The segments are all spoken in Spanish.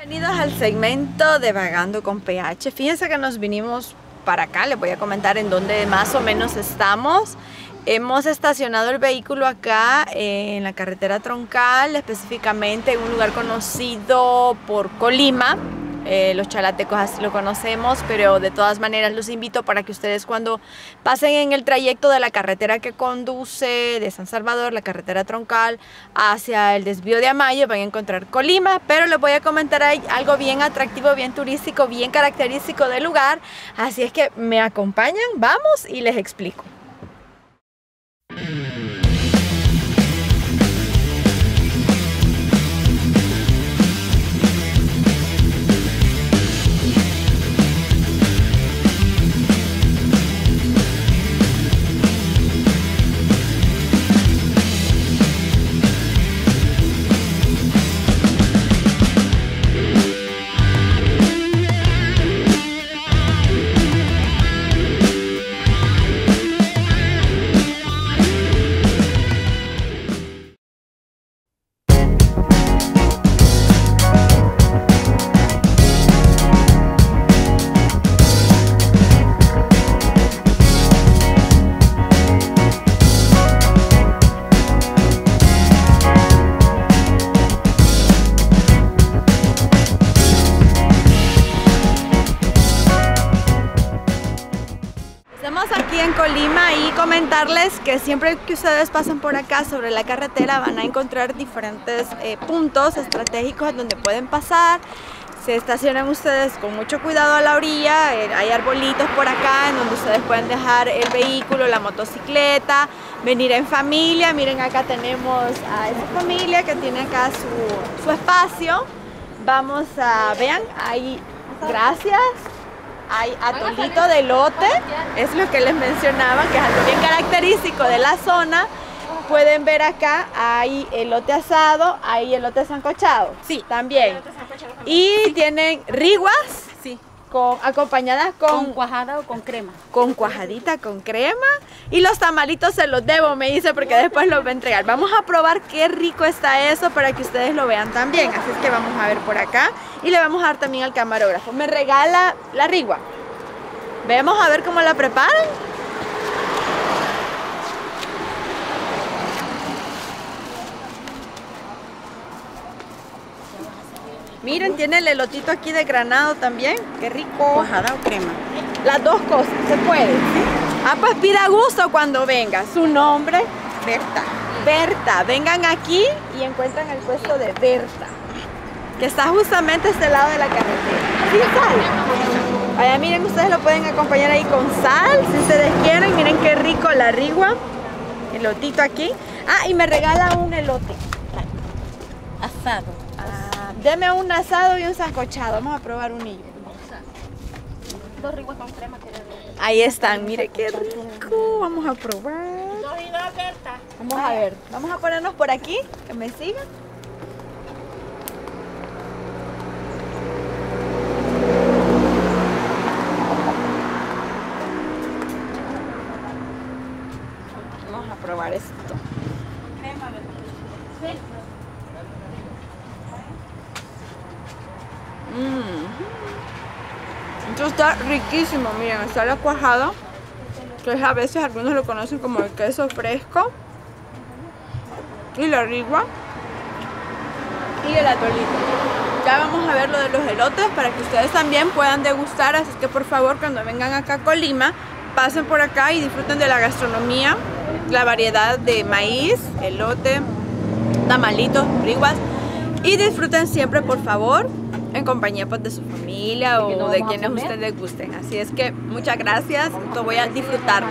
Bienvenidos al segmento de Vagando con PH. Fíjense que nos vinimos para acá, les voy a comentar en dónde más o menos estamos. Hemos estacionado el vehículo acá eh, en la carretera troncal, específicamente en un lugar conocido por Colima, eh, los chalatecos así lo conocemos, pero de todas maneras los invito para que ustedes cuando pasen en el trayecto de la carretera que conduce de San Salvador, la carretera troncal, hacia el desvío de Amayo, van a encontrar Colima, pero les voy a comentar algo bien atractivo, bien turístico, bien característico del lugar, así es que me acompañan, vamos y les explico. En Colima y comentarles que siempre que ustedes pasen por acá sobre la carretera van a encontrar diferentes eh, puntos estratégicos donde pueden pasar. Se estacionan ustedes con mucho cuidado a la orilla, eh, hay arbolitos por acá en donde ustedes pueden dejar el vehículo, la motocicleta, venir en familia. Miren acá tenemos a esa familia que tiene acá su, su espacio. Vamos a, vean, ahí, gracias hay atolito de lote, es lo que les mencionaba, que es algo bien característico de la zona. Pueden ver acá, hay elote asado, hay elote sancochado. Sí, también. Y tienen riguas, Sí. con, acompañadas Con con, cuajada o con crema. con cuajadita con crema. Y los tamalitos se los debo, me dice, porque después los va a entregar. Vamos a probar qué rico está eso para que ustedes lo vean también. Así es que vamos a ver por acá. Y le vamos a dar también al camarógrafo. Me regala la rigua. Vemos a ver cómo la preparan. Miren, tiene el elotito aquí de granado también. Qué rico. Cuajada o crema. Las dos cosas, se puede. ¿sí? Ah, pues pida gusto cuando venga. Su nombre, Berta. Berta, vengan aquí y encuentran el puesto de Berta, que está justamente a este lado de la carretera. Sin sal. Allá miren, ustedes lo pueden acompañar ahí con sal, si ustedes quieren. Miren qué rico la rigua. Elotito aquí. Ah, y me regala un elote. Asado. Ah, deme un asado y un sancochado. Vamos a probar un hillo. Dos riguas con crema. Ahí están, mire qué rico. Vamos a probar. Vamos a ver, vamos a ponernos por aquí, que me sigan. Vamos a probar esto. Crema, Berta. Mm. Esto está riquísimo, miren, está la cuajada, que a veces algunos lo conocen como el queso fresco, y la rigua, y el atolito. Ya vamos a ver lo de los elotes para que ustedes también puedan degustar, así que por favor cuando vengan acá a Colima, pasen por acá y disfruten de la gastronomía, la variedad de maíz, elote, tamalitos, riguas, y disfruten siempre por favor en compañía pues, de su familia o de quienes ustedes gusten. Así es que muchas gracias, lo voy a disfrutar.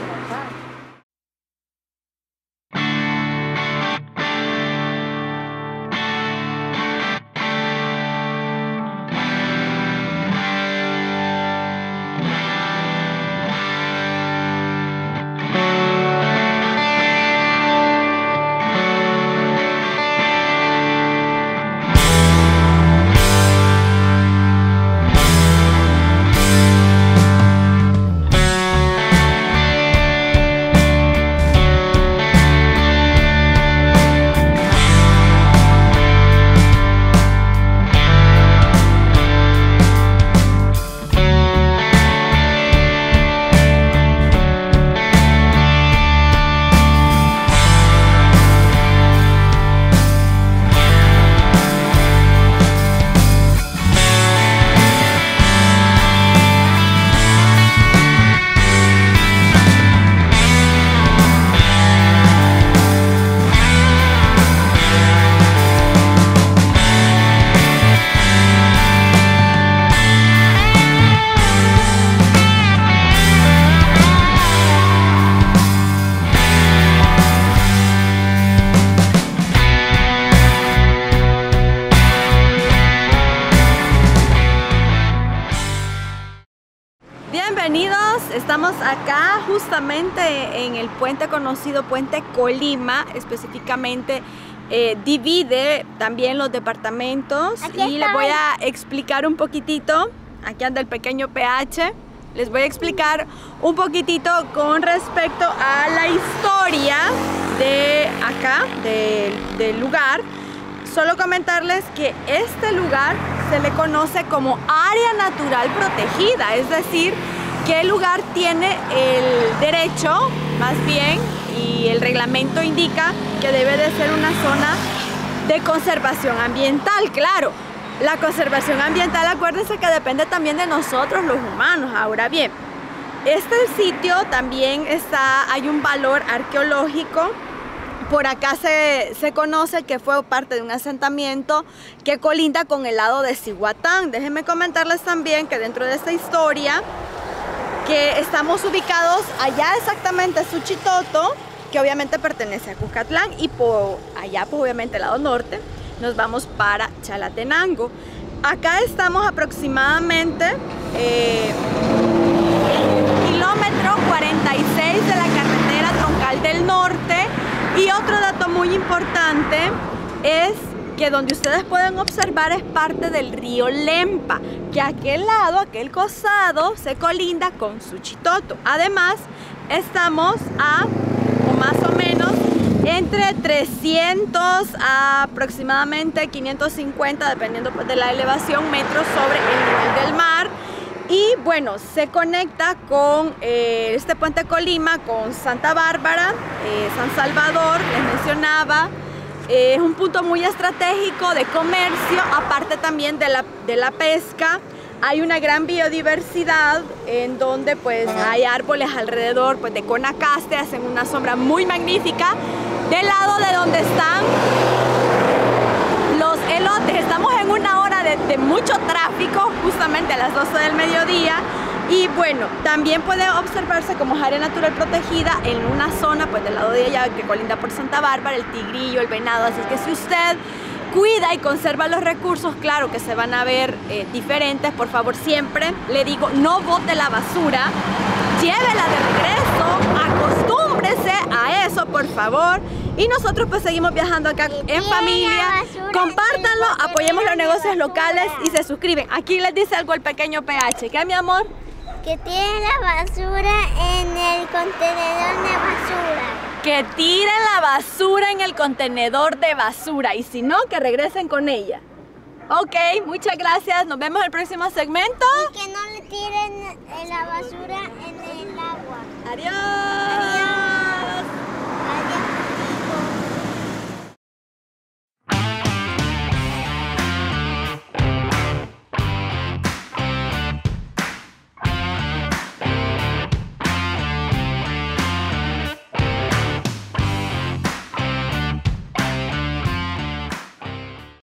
Estamos acá justamente en el puente conocido Puente Colima, específicamente eh, divide también los departamentos Aquí y les voy a explicar un poquitito, aquí anda el pequeño PH, les voy a explicar un poquitito con respecto a la historia de acá, del lugar. Solo comentarles que este lugar se le conoce como área natural protegida, es decir, el lugar tiene el derecho, más bien, y el reglamento indica que debe de ser una zona de conservación ambiental, claro. La conservación ambiental, acuérdense que depende también de nosotros los humanos. Ahora bien, este sitio también está, hay un valor arqueológico por acá se, se conoce que fue parte de un asentamiento que colinda con el lado de Cihuatán. Déjenme comentarles también que dentro de esta historia, que estamos ubicados allá exactamente Suchitoto, que obviamente pertenece a Cuscatlán, y por allá, pues obviamente el lado norte, nos vamos para Chalatenango. Acá estamos aproximadamente eh, kilómetro 46 de la carretera troncal del norte. Y otro dato muy importante es que donde ustedes pueden observar es parte del río Lempa, que aquel lado, aquel costado, se colinda con Suchitoto. Además, estamos a, o más o menos, entre 300 a aproximadamente 550, dependiendo pues, de la elevación, metros sobre el nivel del mar. Y bueno, se conecta con eh, este puente Colima, con Santa Bárbara, eh, San Salvador, les mencionaba. Eh, es un punto muy estratégico de comercio, aparte también de la, de la pesca. Hay una gran biodiversidad en donde pues hay árboles alrededor pues, de Conacaste, hacen una sombra muy magnífica. Del lado de donde están los elotes. Estamos en una hora de, de mucho tráfico, justamente a las 12 del mediodía. Y bueno, también puede observarse como es área natural protegida en una zona, pues del lado de allá, que colinda por Santa Bárbara, el tigrillo, el venado. Así que si usted cuida y conserva los recursos, claro que se van a ver eh, diferentes. Por favor, siempre le digo, no bote la basura, llévela de regreso, acostúmbrese a eso, por favor. Y nosotros pues seguimos viajando acá en familia. Compártanlo, apoyemos los negocios locales y se suscriben. Aquí les dice algo el pequeño PH. ¿Qué, mi amor? Que tiene la basura en el contenedor de basura. Que tiren la basura en el contenedor de basura y si no, que regresen con ella. Ok, muchas gracias. Nos vemos en el próximo segmento. Y que no le tiren la basura en el agua. Adiós. Adiós.